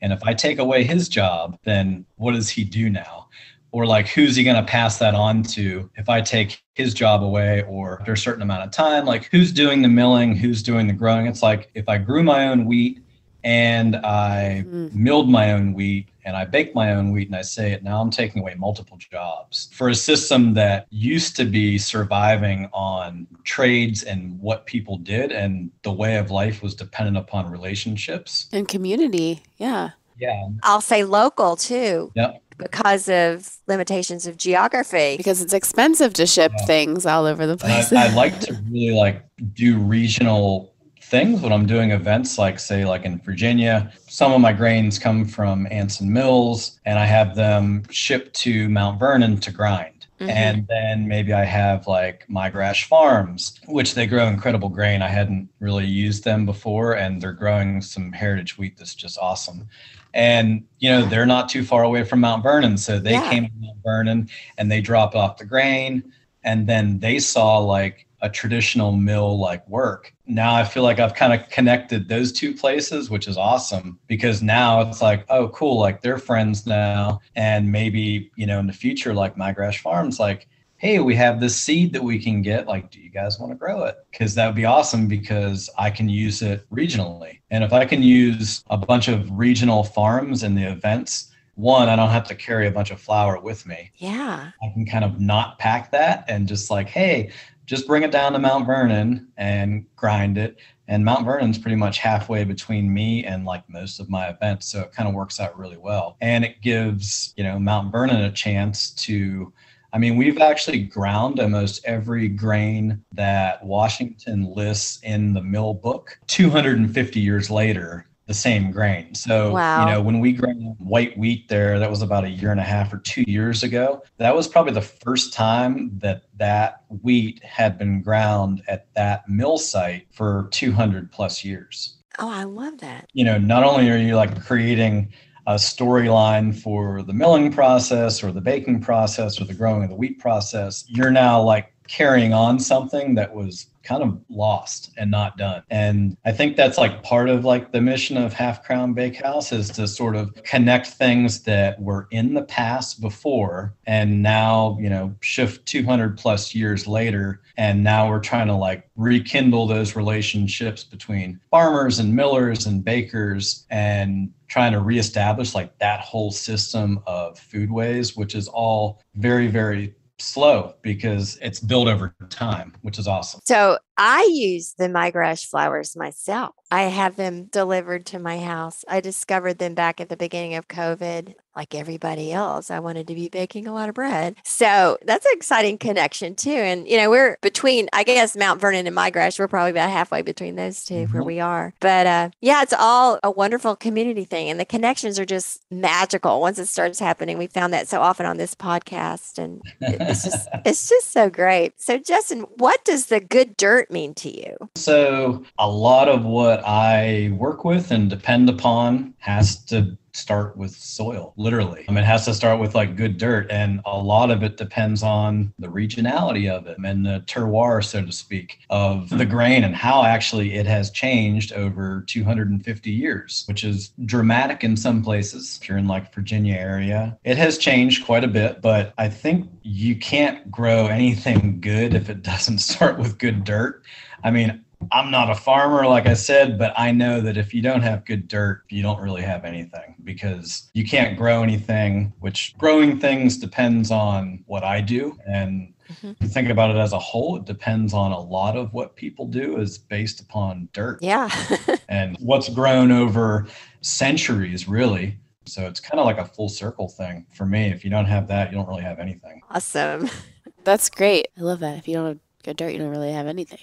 S1: And if I take away his job, then what does he do now? Or like, who's he going to pass that on to if I take his job away or after a certain amount of time? Like, who's doing the milling? Who's doing the growing? It's like if I grew my own wheat and I mm. milled my own wheat and I baked my own wheat and I say it now I'm taking away multiple jobs for a system that used to be surviving on trades and what people did and the way of life was dependent upon relationships
S2: and community. Yeah.
S1: Yeah.
S4: I'll say local too.
S1: Yep
S4: because of limitations of geography.
S2: Because it's expensive to ship yeah. things all over the place.
S1: I, I, like to really like do regional things when I'm doing events, like say, like in Virginia. Some of my grains come from Anson Mills, and I have them shipped to Mount Vernon to grind. Mm-hmm. And then maybe I have like Migrash Farms, which they grow incredible grain. I hadn't really used them before, and they're growing some heritage wheat that's just awesome. And you know they're not too far away from Mount Vernon, so they yeah. came to Mount Vernon and they dropped off the grain, and then they saw like a traditional mill like work. Now I feel like I've kind of connected those two places, which is awesome because now it's like, oh, cool, like they're friends now. And maybe, you know, in the future, like Migrash Farms, like hey, we have this seed that we can get. Like, do you guys want to grow it? Because that would be awesome because I can use it regionally. And if I can use a bunch of regional farms in the events, one, I don't have to carry a bunch of flour with me.
S4: Yeah.
S1: I can kind of not pack that and just like, hey, just bring it down to Mount Vernon and grind it. And Mount Vernon's pretty much halfway between me and like most of my events. So it kind of works out really well. And it gives, you know, Mount Vernon a chance to I mean, we've actually ground almost every grain that Washington lists in the mill book 250 years later, the same grain. So,
S4: Wow.
S1: you know, when we ground white wheat there, that was about a year and a half or two years ago. That was probably the first time that that wheat had been ground at that mill site for 200 plus years
S4: Oh, I love that.
S1: you know, not only are you like creating a storyline for the milling process or the baking process or the growing of the wheat process, you're now like carrying on something that was kind of lost and not done. And I think that's like part of like the mission of Half Crown Bakehouse is to sort of connect things that were in the past before and now, you know, shift 200 plus years later and now we're trying to like rekindle those relationships between farmers and millers and bakers and trying to reestablish like that whole system of foodways which is all very very slow because it's built over time which is awesome.
S4: So I use the migrash flours myself. I have them delivered to my house. I discovered them back at the beginning of COVID. Like everybody else, I wanted to be baking a lot of bread. So that's an exciting connection too. And you know, we're between, I guess, Mount Vernon and Migrash. We're probably about halfway between those 2 where
S1: Mhm.
S4: we are. But uh, yeah, it's all a wonderful community thing, and the connections are just magical once it starts happening. We found that so often on this podcast, and it's just it's just so great. So, Justin, what does the good dirt mean to you?
S1: So, a lot of what I work with and depend upon has to start with soil, literally. I mean, it has to start with like good dirt, and a lot of it depends on the regionality of it and the terroir, so to speak, of the hmm. grain and how actually it has changed over 250 years, which is dramatic in some places. If you're in like Virginia area, it has changed quite a bit, but I think you can't grow anything good if it doesn't start with good dirt. I mean, I'm not a farmer, like I said, but I know that if you don't have good dirt, you don't really have anything because you can't grow anything, which growing things depends on what I do. And
S4: Mhm.
S1: if you think about it as a whole, it depends on a lot of what people do is based upon dirt
S4: Yeah.
S1: and what's grown over centuries, really. So it's kind of like a full circle thing for me. If you don't have that, you don't really have anything.
S4: awesome.
S2: That's great. I love that. If you don't have good dirt, you don't really have anything.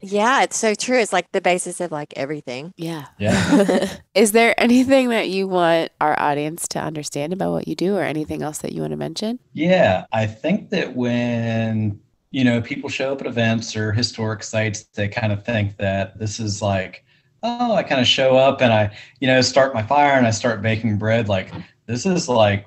S4: Yeah, it's so true. It's like the basis of like everything.
S2: Yeah.
S1: Yeah.
S2: Is there anything that you want our audience to understand about what you do or anything else that you want to mention?
S1: Yeah, I think that when you know people show up at events or historic sites, they kind of think that this is like, oh, I kind of show up and I, you know, start my fire and I start baking bread. Like this is like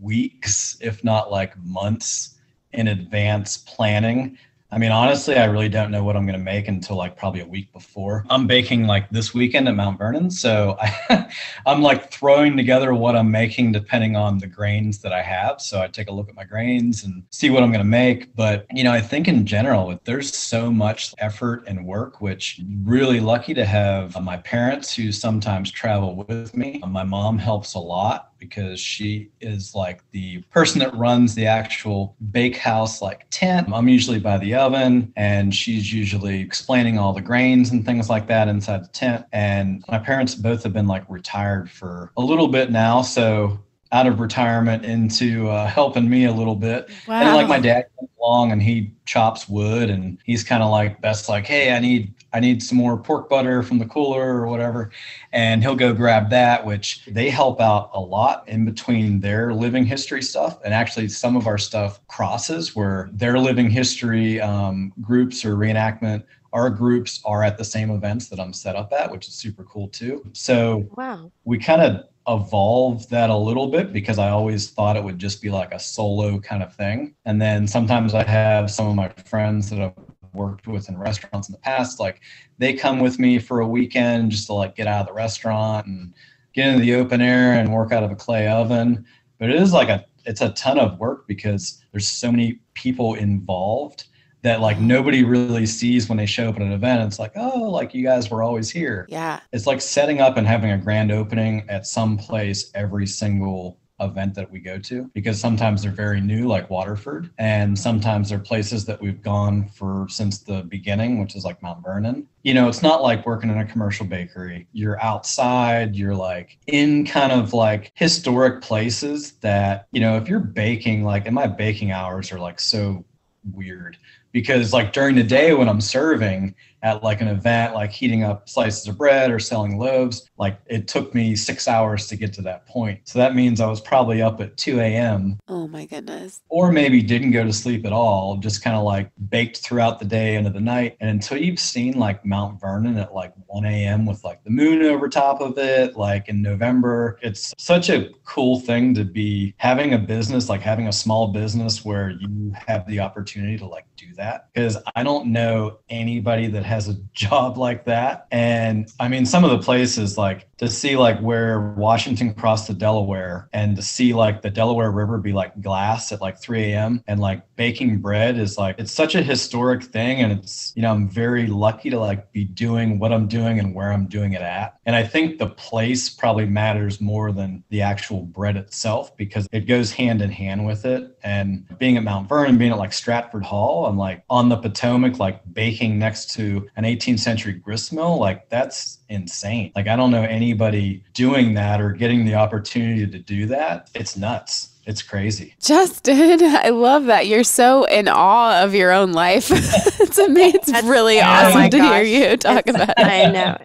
S1: weeks, if not like months in advance planning. I mean, honestly, I really don't know what I'm going to make until like probably a week before. I'm baking like this weekend at Mount Vernon. So I, I'm like throwing together what I'm making depending on the grains that I have. So I take a look at my grains and see what I'm going to make. But, you know, I think in general, there's so much effort and work, which really lucky to have uh, my parents who sometimes travel with me. My mom helps a lot because she is like the person that runs the actual bake house like tent. I'm usually by the oven and she's usually explaining all the grains and things like that inside the tent. And my parents both have been like retired for a little bit now. So out of retirement into uh, helping me a little bit.
S2: Wow.
S1: And like my dad comes along and he chops wood and he's kind of like that's like, hey, I need I need some more pork butter from the cooler or whatever. And he'll go grab that, which they help out a lot in between their living history stuff. And actually some of our stuff crosses where their living history um, groups or reenactment our groups are at the same events that I'm set up at, which is super cool too. So
S4: Wow.
S1: we kind of evolve that a little bit because I always thought it would just be like a solo kind of thing. And then sometimes I have some of my friends that I've worked with in restaurants in the past, like they come with me for a weekend just to like get out of the restaurant and get into the open air and work out of a clay oven. But it is like a it's a ton of work because there's so many people involved that like nobody really sees when they show up at an event. It's like, oh, like you guys were always here.
S2: Yeah.
S1: It's like setting up and having a grand opening at some place every single event that we go to because sometimes they're very new like waterford and sometimes they're places that we've gone for since the beginning which is like mount vernon. You know it's not like working in a commercial bakery. You're outside you're like in kind of like historic places that you know if you're baking like and my baking hours are like so weird because like during the day when i'm serving at like an event like heating up slices of bread or selling loaves like it took me six hours to get to that point. So that means i was probably up at 2 a.m
S2: Oh my goodness.
S1: or maybe didn't go to sleep at all just kind of like baked throughout the day into the night. And until you've seen like mount vernon at like 1 a.m with like the moon over top of it like in november it's such a cool thing to be having a business like having a small business where you have the opportunity to like do that because i don't know anybody that has a job like that. And i mean some of the places like to see like where washington crossed the delaware and to see like the delaware river be like glass at like 3 a.m and like baking bread is like it's such a historic thing and it's you know i'm very lucky to like be doing what i'm doing and where i'm doing it at. And i think the place probably matters more than the actual bread itself because it goes hand in hand with it. And being at mount vernon being at like stratford hall i'm like on the potomac like baking next to an 18th century grist mill like that's insane. Like i don't know anybody doing that or getting the opportunity to do that it's nuts it's crazy
S2: Justin, I love that. You're so in awe of your own life. it's amazing. It's
S4: That's-
S2: really
S4: oh
S2: awesome
S4: my
S2: to
S4: gosh.
S2: hear you talk
S4: It's-
S2: about it.
S4: I know.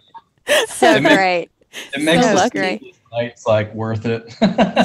S4: So
S1: It makes-
S4: great.
S1: it makes
S2: So
S1: this
S2: lucky.
S1: night's like worth it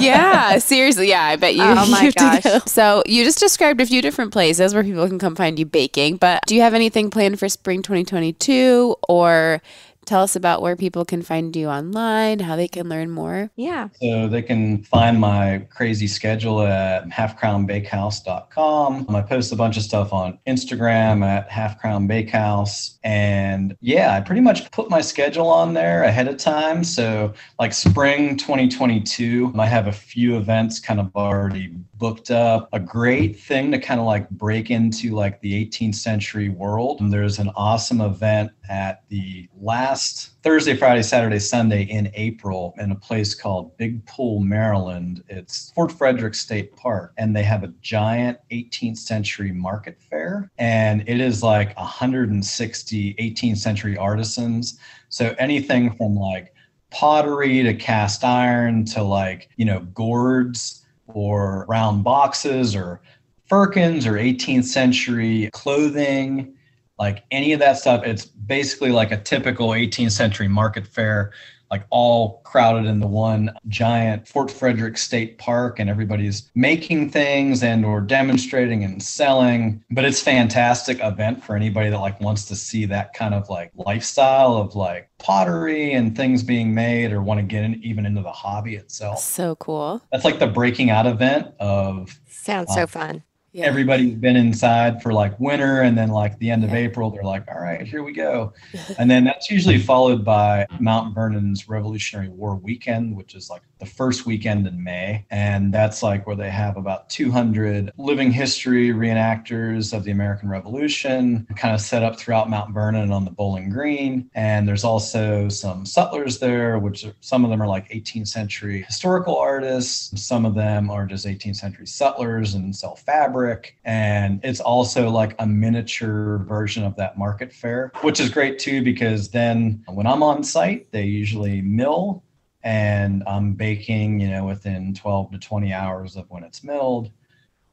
S2: yeah, seriously. Yeah, I bet you.
S4: Oh my
S2: you
S4: gosh.
S2: go. So you just described a few different places where people can come find you baking, but do you have anything planned for spring 2022 or tell us about where people can find you online, how they can learn more?
S4: Yeah.
S1: So they can find my crazy schedule at halfcrownbakehouse.com. I post a bunch of stuff on Instagram at halfcrownbakehouse. And yeah, I pretty much put my schedule on there ahead of time. So like spring 2022, I have a few events kind of already booked up. A great thing to kind of like break into like the 18th century world. And there's an awesome event at the last Thursday, Friday, Saturday, Sunday in April in a place called Big Pool, Maryland. It's Fort Frederick State Park, and they have a giant 18th century market fair. And it is like 160 18th century artisans. So anything from like pottery to cast iron to like, you know, gourds or round boxes or firkins or 18th century clothing like any of that stuff it's basically like a typical 18th century market fair like all crowded in the one giant fort frederick state park and everybody's making things and or demonstrating and selling but it's fantastic event for anybody that like wants to see that kind of like lifestyle of like pottery and things being made or want to get in, even into the hobby itself
S2: So cool.
S1: that's like the breaking out event of
S4: Sounds so fun.
S2: Yeah.
S1: everybody's been inside for like winter and then like the end of
S2: Yeah.
S1: April they're like all right here we go and then that's usually followed by Mount Vernon's Revolutionary War weekend which is like the first weekend in May and that's like where they have about 200 living history reenactors of the American Revolution kind of set up throughout Mount Vernon on the Bowling Green. And there's also some sutlers there which are, some of them are like 18th century historical artists. Some of them are just 18th century sutlers and sell fabric. And it's also like a miniature version of that market fair which is great too because then when i'm on site they usually mill and i'm baking you know within 12 to 20 hours of when it's milled.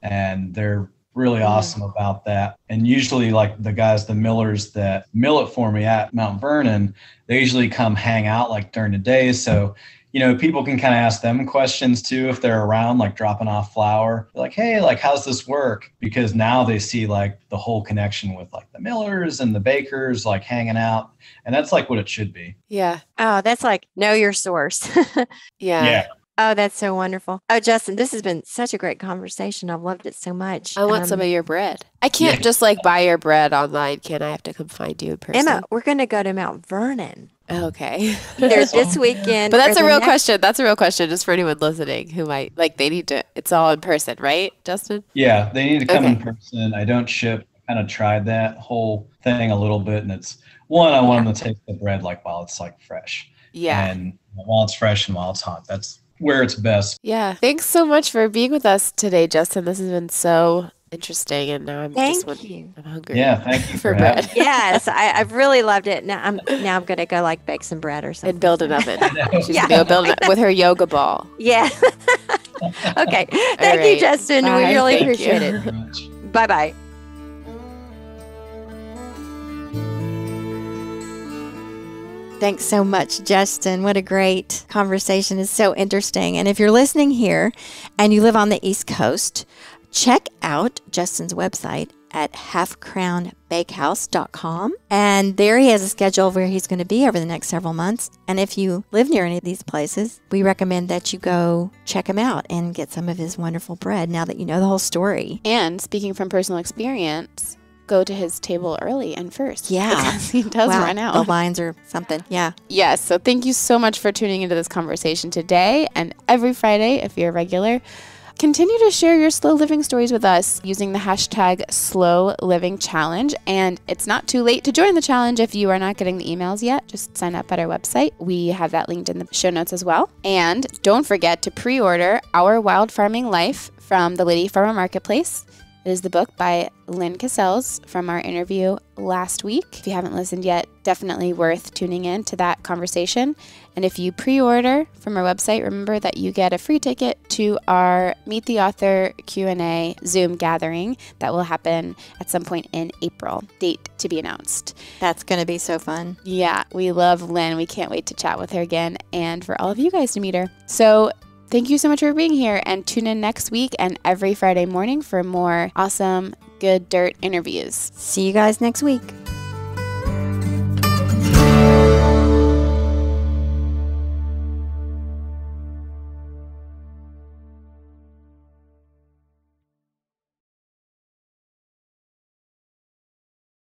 S1: And they're really awesome about that. And usually like the guys the millers that mill it for me at mount vernon they usually come hang out like during the day. So you know, people can kind of ask them questions too if they're around, like dropping off flour. They're like, hey, like, how's this work? Because now they see like the whole connection with like the millers and the bakers, like hanging out. And that's like what it should be.
S2: Yeah.
S4: Oh, that's like know your source.
S2: Yeah. Yeah.
S4: oh, that's so wonderful. Oh, Justin, this has been such a great conversation. I've loved it so much.
S2: I want some
S4: Um,
S2: of your bread. I can't
S1: Yeah.
S2: just like buy your bread online, can I? I have to come find you in person.
S4: Emma, we're going to go to Mount Vernon.
S2: Okay.
S4: Either this weekend.
S2: But that's a real
S4: next-
S2: question. That's a real question just for anyone listening who might like they need to it's all in person, right, Justin?
S1: Yeah, they need to come in person. I don't ship. I kind of tried that whole thing a little bit, and it's one. I want them to taste the bread like while it's like fresh,
S2: Yeah.
S1: and while it's fresh and while it's hot. That's where it's best.
S2: Yeah. Thanks so much for being with us today, Justin. This has been so interesting and now I'm just
S4: Thank
S2: want-
S4: you.
S2: I'm hungry.
S1: Yeah, thank you
S2: For
S1: for, having
S2: bread.
S4: Yes, I, I've really loved it. Now I'm now I'm gonna go like bake some bread or something.
S2: And build an oven. She's
S4: Yeah.
S2: gonna go build an, with her yoga ball.
S4: Yeah. okay. Thank you. Justin.
S2: Bye.
S4: We really
S2: Thank
S4: appreciate
S1: me
S4: it. Bye bye. Thanks so much, Justin. What a great conversation. It's so interesting. And if you're listening here and you live on the East Coast, check out Justin's website at halfcrownbakehouse.com. And there he has a schedule of where he's going to be over the next several months. And if you live near any of these places, we recommend that you go check him out and get some of his wonderful bread now that you know the whole story.
S2: And speaking from personal experience, go to his table early and first.
S4: Yeah.
S2: Because he does
S4: Wow,
S2: run
S4: The lines or something. Yeah.
S2: Yes. So thank you so much for tuning into this conversation today and every Friday if you're a regular. Continue to share your slow living stories with us using the hashtag slow living challenge. And it's not too late to join the challenge if you are not getting the emails yet. Just sign up at our website. We have that linked in the show notes as well. And don't forget to pre order Our Wild Farming Life from the Lady Farmer Marketplace. It is the book by Lynn Cassels from our interview last week. If you haven't listened yet, definitely worth tuning in to that conversation. And if you pre-order from our website, remember that you get a free ticket to our Meet the Author Q&A Zoom gathering that will happen at some point in April. Date to be announced.
S4: That's going to be so fun.
S2: Yeah, we love Lynn. We can't wait to chat with her again and for all of you guys to meet her. So Thank you so much for being here and tune in next week and every Friday morning for more awesome, good dirt interviews.
S4: See you guys next week.